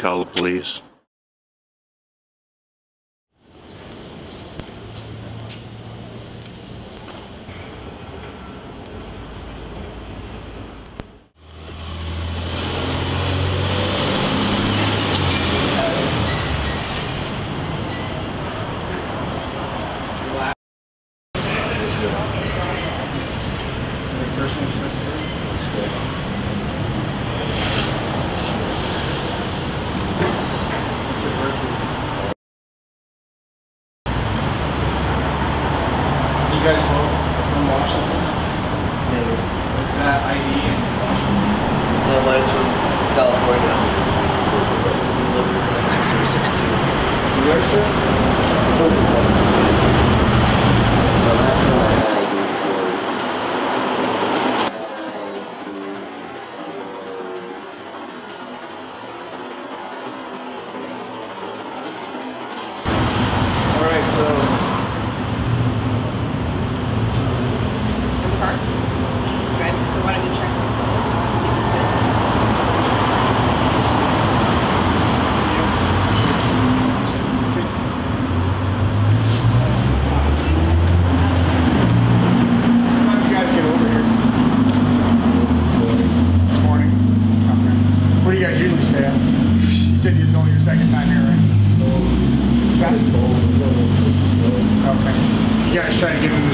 call the police. First things first. What's your birthday? You guys both from Washington? Yeah. Is that ID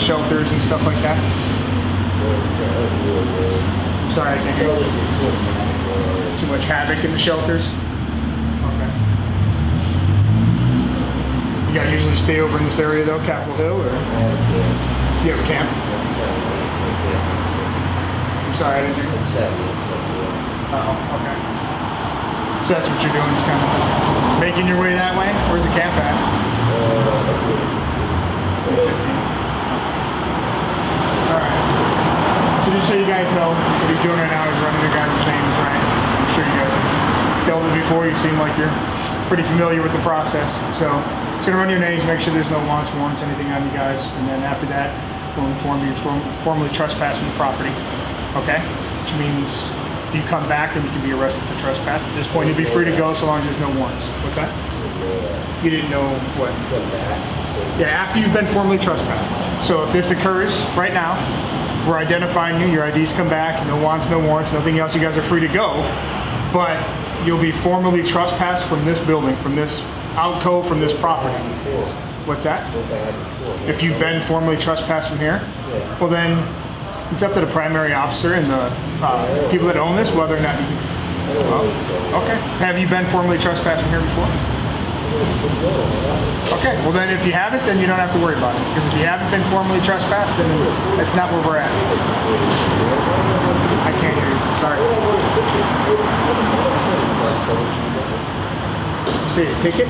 shelters and stuff like that? Sorry, I can't hear you. Too much havoc in the shelters? Okay. You guys usually stay over in this area though, Capitol Hill, or you have a camp? I'm sorry, I didn't hear. Oh, okay. So that's what you're doing, is kind of making your way that way? Where's the camp at? 15. Alright. So just so you guys know, what he's doing right now is running your guys' names, right? I'm sure you guys have dealt with it before. You seem like you're pretty familiar with the process. So he's gonna run your names, make sure there's no wants, warrants, anything on you guys, and then after that, we'll inform you form, formally trespassing the property. Okay? Which means if you come back, then you can be arrested for trespass. At this point, you'll be free to go so long as there's no warrants. What's that? You didn't know what? Yeah, after you've been formally trespassed. So if this occurs right now, we're identifying you, your IDs come back, no wants, no warrants, nothing else, you guys are free to go. But you'll be formally trespassed from this building, from this outco, from this property. What's that? If you've been formally trespassed from here, well then, it's up to the primary officer and the uh, people that own this whether or not you. Well, okay. Have you been formally trespassed from here before? Okay. Well then, if you haven't, then you don't have to worry about it. Because if you haven't been formally trespassed, then that's not where we're at. I can't hear you. Sorry. You say a ticket?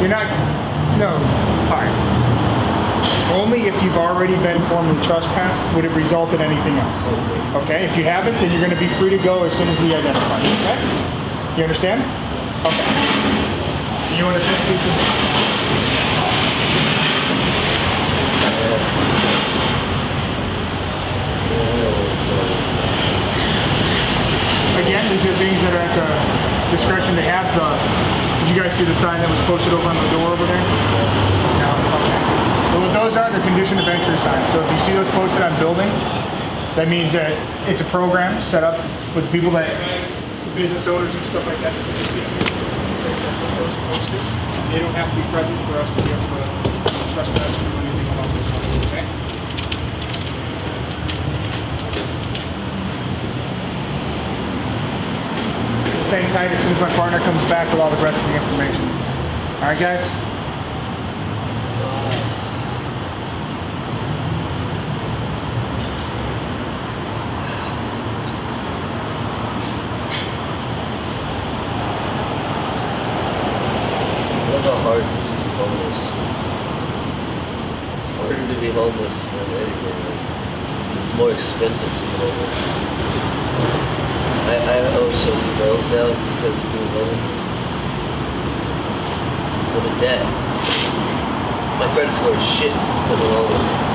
You're not. No. All right. Only if you've already been formally trespassed would it result in anything else. Okay? If you haven't, then you're going to be free to go as soon as we identify you. Okay? You understand? Okay. You want to understand? Lisa? Again, these are things that are at the discretion. They have the. Did you guys see the sign that was posted over on the door over there? No. Okay. What those are, they're condition of entry signs. So if you see those posted on buildings, that means that it's a program set up with the people that, business owners and stuff like that. Those posted, They don't have to be present for us to be able to trespass or do anything along those lines. Okay. Same time, as soon as my partner comes back with all the rest of the information. All right, guys. Look how hard it is to be homeless. To be homeless than anything. It's more expensive to be homeless. I, I owe so many bills now because of being homeless. I'm in debt. My credit score is shit because I'm homeless.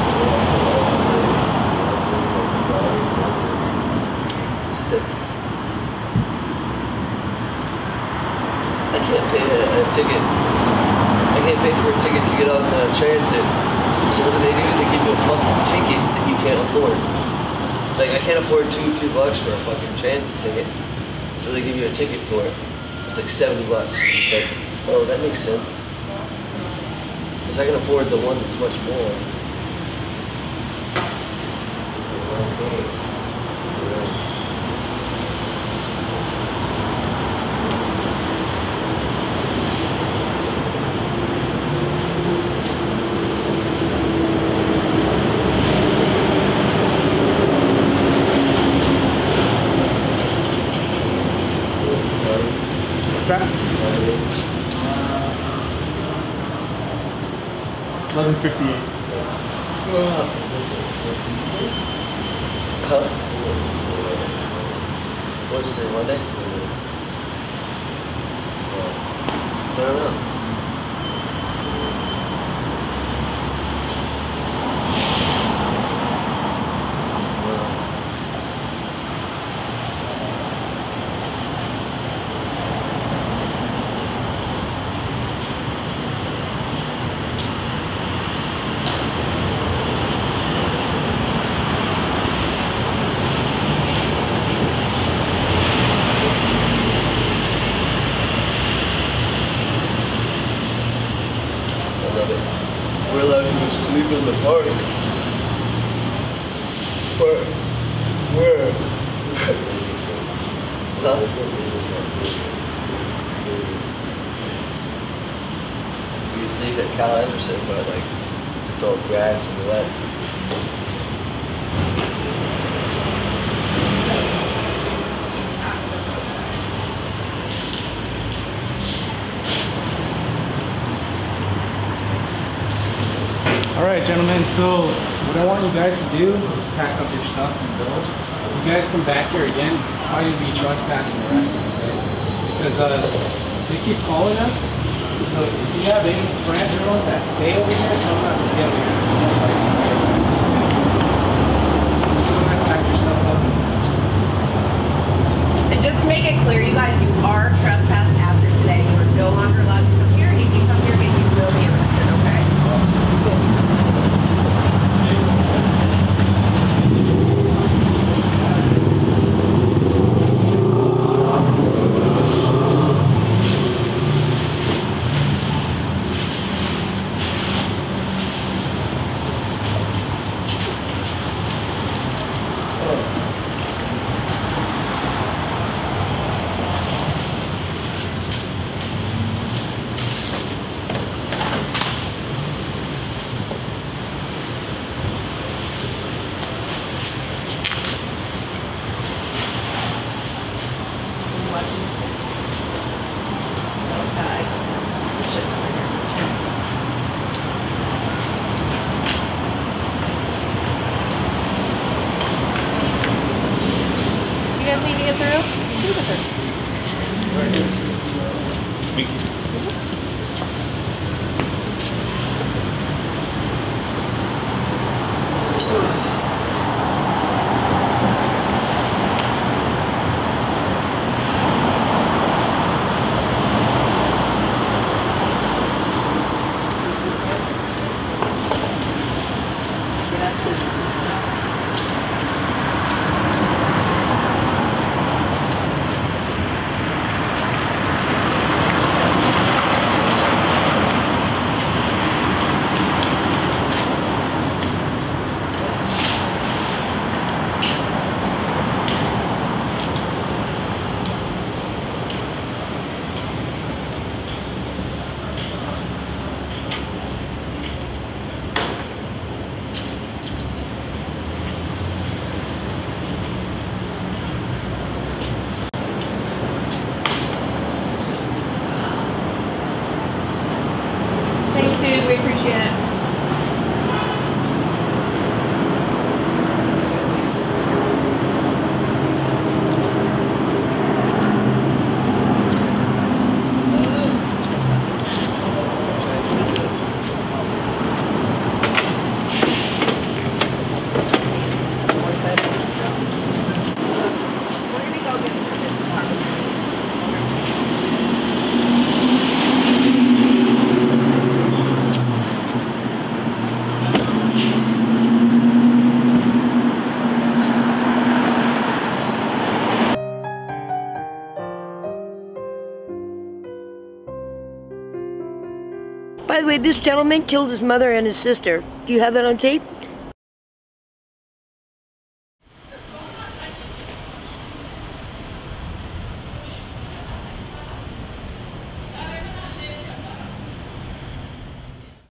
like I can't afford two, three bucks for a fucking transit ticket. So they give you a ticket for it. It's like 70 bucks. It's like, oh, that makes sense. Because I can afford the one that's much more. 1158. Ugh. Huh? What is it, Monday? I don't know. We're allowed to sleep in the park. Where? Where? huh? You can sleep at Cal Anderson, but like it's all grass and wet. Right, gentlemen. So what I want you guys to do is pack up your stuff and go. You guys come back here again, probably be trespassing arrested, okay? Because uh, they keep calling us. So if you have any friends or something that stay over here, tell them not to stay over here. And just to make it clear, you guys, you are trespassed after today. You are no longer allowed to come here. If you come here again, you will be arrested, okay? Cool. Watching By the way, this gentleman killed his mother and his sister. Do you have that on tape?